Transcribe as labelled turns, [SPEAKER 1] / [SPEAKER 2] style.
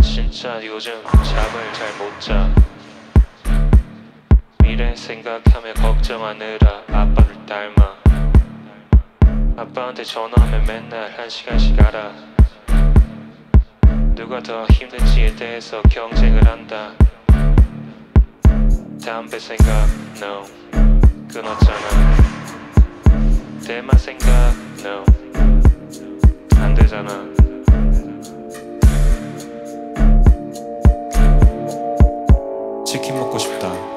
[SPEAKER 1] 진짜 요즘 잠을 잘 못 자. 미래 생각하며 걱정하느라 아빠를 닮아. 아빠한테 전화하면 맨날 한 시간씩 알아. 누가 더 힘든지에 대해서 경쟁을 한다. 담배 생각, no. 끊었잖아. 대만 생각, no. 안 되잖아.
[SPEAKER 2] 치킨 먹고 싶다